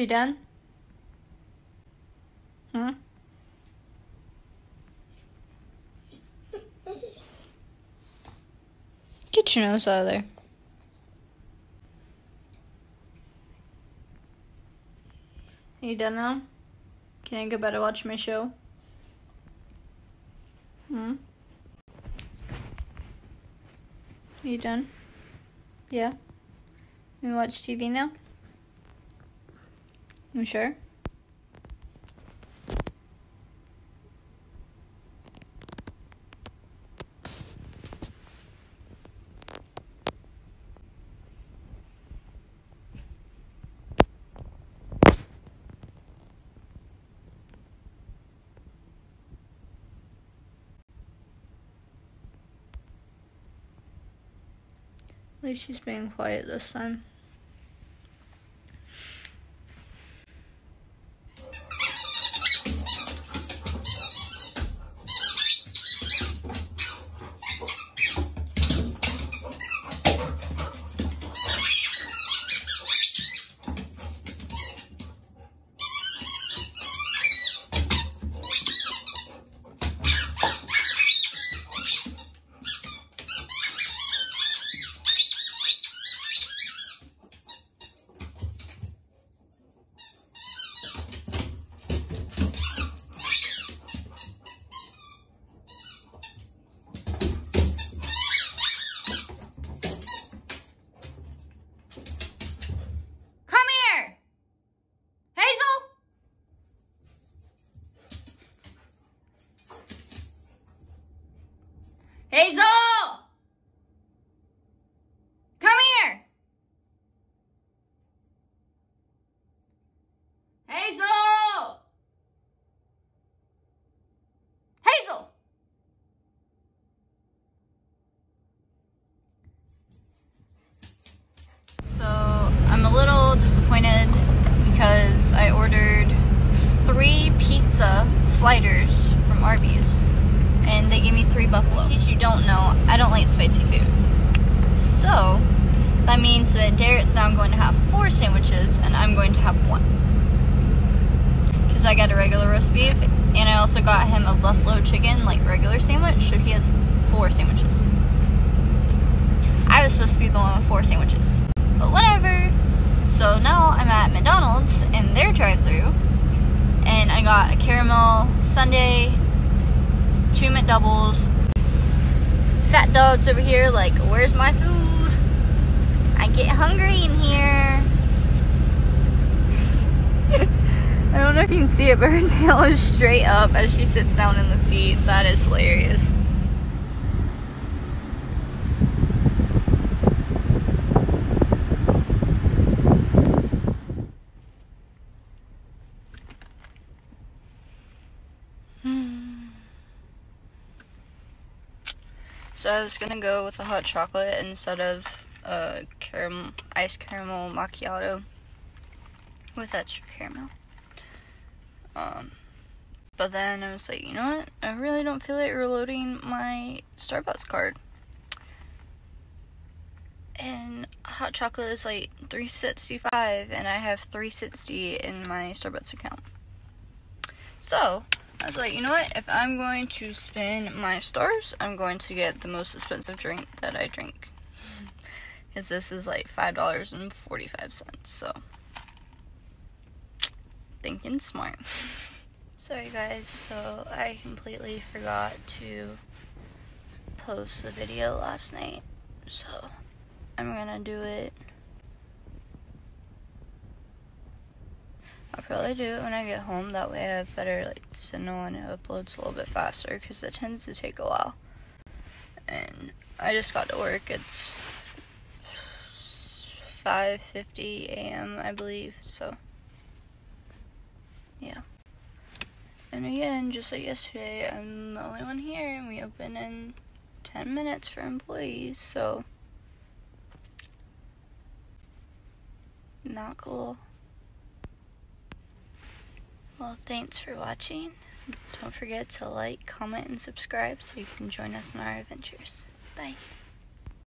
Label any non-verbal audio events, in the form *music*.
You done? Hmm? Get your nose out of there. Are you done now? Can I go back better watch my show? Hmm? Are you done? Yeah? You watch TV now? You sure? At least she's being quiet this time. Disappointed because I ordered three pizza sliders from Arby's and they gave me three buffalo. In case you don't know, I don't like spicy food. So that means that Derek's now going to have four sandwiches and I'm going to have one. Because I got a regular roast beef and I also got him a buffalo chicken, like regular sandwich, so he has four sandwiches. I was supposed to be the one with four sandwiches but whatever. So now I'm at McDonald's in their drive-through, and I got a caramel sundae, two McDoubles. Fat dogs over here, like, where's my food? I get hungry in here. *laughs* I don't know if you can see it, but her *laughs* tail is straight up as she sits down in the seat. That is hilarious. So I was gonna go with a hot chocolate instead of a caramel, iced caramel macchiato with extra caramel. Um, but then I was like, you know what? I really don't feel like reloading my Starbucks card. And hot chocolate is like 365 and I have 360 in my Starbucks account. So, I was like, you know what? If I'm going to spend my stars, I'm going to get the most expensive drink that I drink. Because this is like $5.45. So, thinking smart. Sorry, guys. So, I completely forgot to post the video last night. So, I'm gonna do it. I'll probably do it when I get home. That way I have better like signal and it uploads a little bit faster because it tends to take a while. And I just got to work. It's 5:50 a.m. I believe. So yeah. And again, just like yesterday, I'm the only one here, and we open in 10 minutes for employees. So not cool. Well, thanks for watching. Don't forget to like, comment, and subscribe so you can join us in our adventures. Bye.